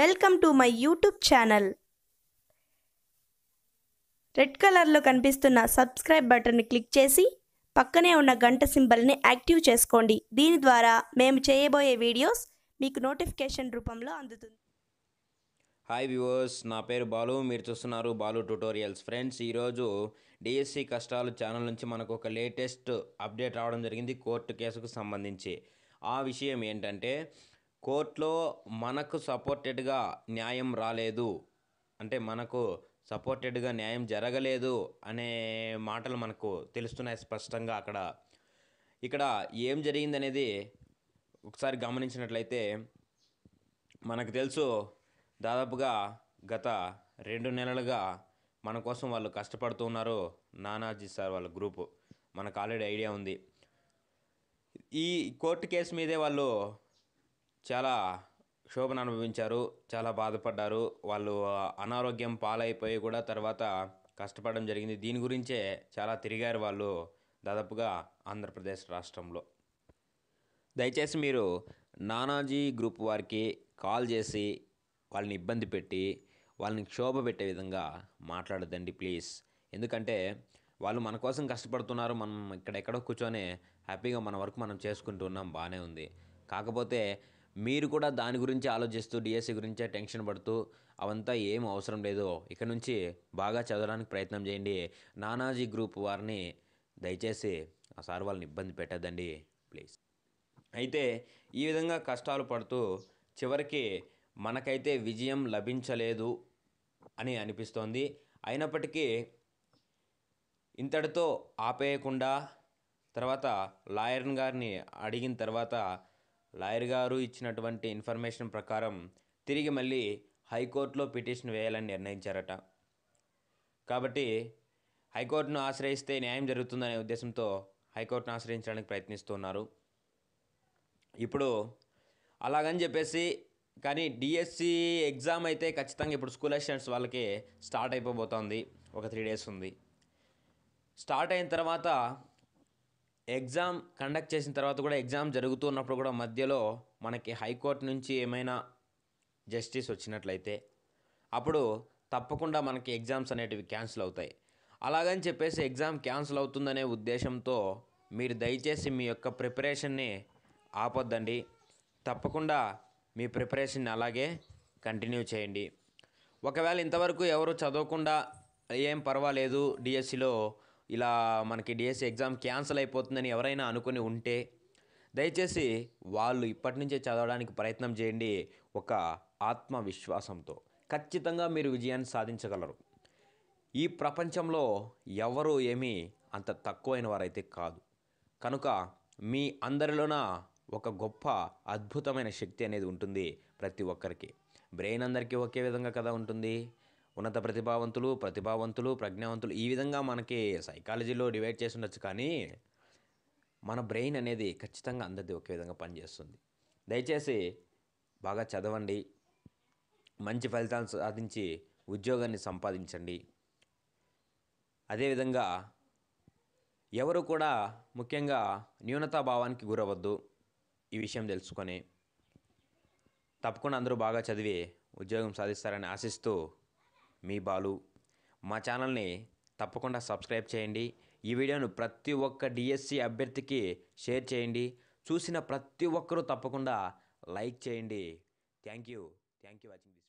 Welcome to my YouTube channel. Red కలర్లో కనిపిస్తున్న subscribe బటన్ని క్లిక్ చేసి పక్కనే ఉన్న గంట సింబల్ని యాక్టివ్ చేసుకోండి. దీని ద్వారా మేము చేయబోయే వీడియోస్ మీకు నోటిఫికేషన్ రూపంలో అందుతుంది. హాయ్ వ్యూవర్స్ నా పేరు బాలు. మీరు చూస్తున్నారు బాలు ట్యూటోరియల్స్. ఫ్రెండ్స్ ఈరోజు డిఎస్సి కష్టాలు ఛానల్ నుంచి మనకు ఒక లేటెస్ట్ అప్డేట్ రావడం జరిగింది కోర్టు కేసుకు సంబంధించి. ఆ విషయం ఏంటంటే కోర్టులో మనకు సపోర్టెడ్గా న్యాయం రాలేదు. అంటే మనకు సపోర్టెడ్గా న్యాయం జరగలేదు అనే మాటలు మనకు తెలుస్తున్నాయి స్పష్టంగా అక్కడ. ఇక్కడ ఏం జరిగిందనేది ఒకసారి గమనించినట్లయితే మనకు తెలుసు దాదాపుగా గత రెండు నెలలుగా మన కోసం వాళ్ళు కష్టపడుతూ ఉన్నారు నానాజీ సార్ వాళ్ళ గ్రూపు. మనకు ఆల్రెడీ ఐడియా ఉంది. ఈ కోర్టు కేసు మీదే వాళ్ళు చాలా క్షోభను అనుభవించారు చాలా బాధపడ్డారు. వాళ్ళు అనారోగ్యం పాలైపోయి కూడా తర్వాత కష్టపడడం జరిగింది. దీని గురించే చాలా తిరిగారు వాళ్ళు దాదాపుగా ఆంధ్రప్రదేశ్ రాష్ట్రంలో. దయచేసి మీరు నానాజీ గ్రూప్ వారికి కాల్ చేసి వాళ్ళని ఇబ్బంది పెట్టి వాళ్ళని క్షోభ పెట్టే విధంగా మాట్లాడదండి ప్లీజ్. ఎందుకంటే వాళ్ళు మన కోసం కష్టపడుతున్నారు మనం ఇక్కడ ఎక్కడో కూర్చొని హ్యాపీగా మన వర్క్ మనం చేసుకుంటున్నాం బాగానే ఉంది. కాకపోతే మీరు కూడా దాని గురించి ఆలోచిస్తూ డిఎస్సి గురించే టెన్షన్ పడుతూ అవంతా ఏం అవసరం లేదు ఇక్కడ నుంచి బాగా చదవడానికి ప్రయత్నం చేయండి. నానాజీ గ్రూప్ వారిని దయచేసి ఆ సార్ వాళ్ళని ఇబ్బంది పెట్టద్దండి ప్లీజ్. అయితే ఈ విధంగా కష్టాలు పడుతూ చివరికి మనకైతే విజయం లభించలేదు అని అనిపిస్తోంది. అయినప్పటికీ ఇంతటితో ఆపేయకుండా తర్వాత లాయర్ గారిని అడిగిన తర్వాత లాయర్ గారు ఇచ్చినటువంటి ఇన్ఫర్మేషన్ ప్రకారం తిరిగి మళ్ళీ హైకోర్టులో పిటిషన్ వేయాలని నిర్ణయించారట. కాబట్టి హైకోర్టును ఆశ్రయిస్తే న్యాయం జరుగుతుందనే ఉద్దేశంతో హైకోర్టును ఆశ్రయించడానికి ప్రయత్నిస్తున్నారు. ఇప్పుడు అలాగని చెప్పేసి కానీ డిఎస్సి ఎగ్జామ్ అయితే ఖచ్చితంగా ఇప్పుడు స్కూల్ అసిస్టెంట్స్ వాళ్ళకి స్టార్ట్ అయిపోబోతోంది. ఒక త్రీ డేస్ ఉంది. స్టార్ట్ అయిన తర్వాత ఎగ్జామ్ కండక్ట్ చేసిన తర్వాత కూడా ఎగ్జామ్ జరుగుతున్నప్పుడు కూడా మధ్యలో మనకి హైకోర్టు నుంచి ఏమైనా జస్టిస్ వచ్చినట్లయితే అప్పుడు తప్పకుండా మనకి ఎగ్జామ్స్ అనేటివి క్యాన్సిల్ అవుతాయి. అలాగని చెప్పేసి ఎగ్జామ్ క్యాన్సిల్ అవుతుందనే ఉద్దేశంతో మీరు దయచేసి మీ యొక్క ప్రిపరేషన్ని ఆపొద్దండి. తప్పకుండా మీ ప్రిపరేషన్ని అలాగే కంటిన్యూ చేయండి. ఒకవేళ ఇంతవరకు ఎవరు చదవకుండా ఏం పర్వాలేదు డిఎస్సిలో ఇలా మనకి డిఎస్సి ఎగ్జామ్ క్యాన్సిల్ అయిపోతుందని ఎవరైనా అనుకుని ఉంటే దయచేసి వాళ్ళు ఇప్పటి నుంచే చదవడానికి ప్రయత్నం చేయండి ఒక ఆత్మవిశ్వాసంతో. ఖచ్చితంగా మీరు విజయాన్ని సాధించగలరు. ఈ ప్రపంచంలో ఎవరు ఏమీ అంత తక్కువైన వారైతే కాదు. కనుక మీ అందరిలోన ఒక గొప్ప అద్భుతమైన శక్తి అనేది ఉంటుంది ప్రతి ఒక్కరికి. బ్రెయిన్ అందరికీ ఒకే విధంగా కదా ఉంటుంది? ఉన్నత ప్రతిభావంతులు ప్రతిభావంతులు ప్రజ్ఞావంతులు ఈ విధంగా మనకి సైకాలజీలో డివైడ్ చేసి ఉండొచ్చు కానీ మన బ్రెయిన్ అనేది ఖచ్చితంగా అందరిది ఒకే విధంగా పనిచేస్తుంది. దయచేసి బాగా చదవండి. మంచి ఫలితాలు సాధించి ఉద్యోగాన్ని సంపాదించండి. అదేవిధంగా ఎవరు కూడా ముఖ్యంగా న్యూనతాభావానికి గురవద్దు ఈ విషయం తెలుసుకొని తప్పకుండా అందరూ బాగా చదివి ఉద్యోగం సాధిస్తారని ఆశిస్తూ మీ బాలు. మా ఛానల్ని తప్పకుండా సబ్స్క్రైబ్ చేయండి. ఈ వీడియోను ప్రతి ఒక్క డిఎస్సి అభ్యర్థికి షేర్ చేయండి. చూసిన ప్రతి ఒక్కరూ తప్పకుండా లైక్ చేయండి. Thank you. Thank you watching this.